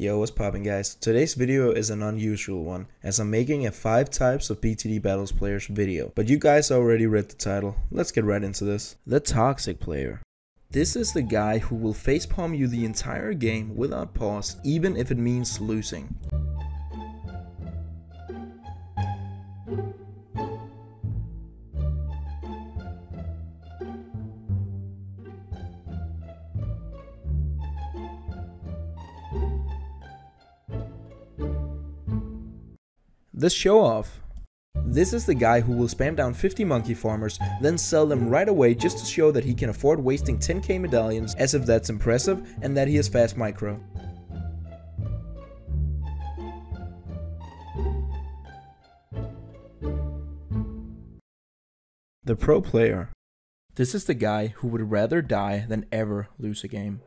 Yo, what's poppin' guys? Today's video is an unusual one, as I'm making a 5 types of BTD Battles players video. But you guys already read the title, let's get right into this. The Toxic Player. This is the guy who will facepalm you the entire game without pause, even if it means losing. The show off. This is the guy who will spam down 50 monkey farmers, then sell them right away just to show that he can afford wasting 10k medallions as if that's impressive and that he has fast micro. The pro player. This is the guy who would rather die than ever lose a game.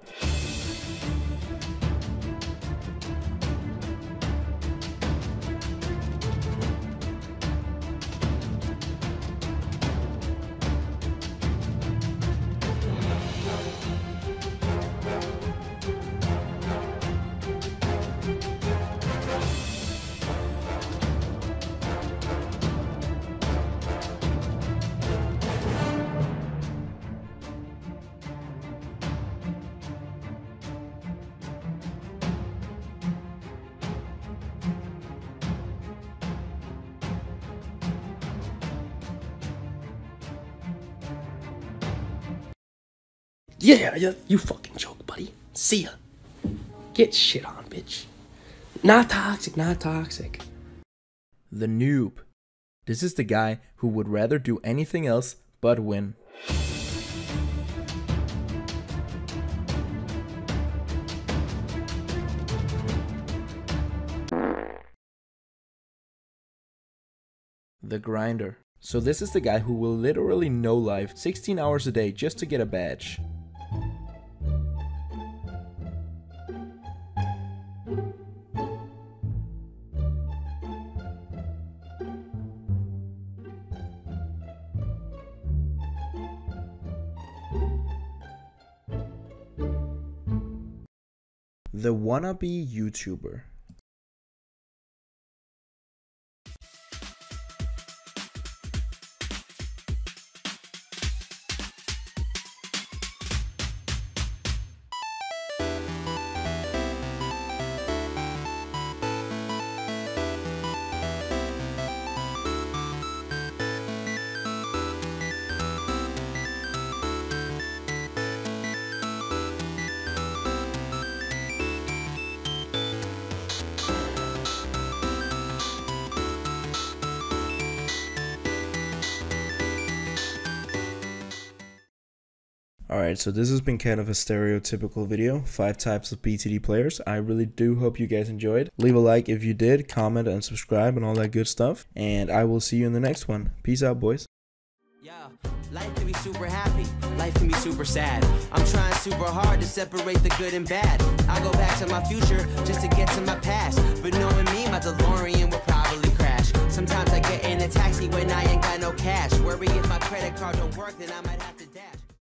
Yeah, yeah, you fucking joke, buddy. See ya. Get shit on, bitch. Not toxic, not toxic. The noob. This is the guy who would rather do anything else but win. The grinder. So this is the guy who will literally no life 16 hours a day just to get a badge. The wannabe YouTuber. Alright, so this has been kind of a stereotypical video, 5 types of BTD players. I really do hope you guys enjoyed. Leave a like if you did, comment and subscribe and all that good stuff. And I will see you in the next one. Peace out, boys. Yeah, life can be super happy, life can be super sad. I'm trying super hard to separate the good and bad. I go back to my future just to get to my past. But knowing me, my DeLorean will probably crash. Sometimes I get in a taxi when I ain't got no cash. Worry if my credit card don't work, then I might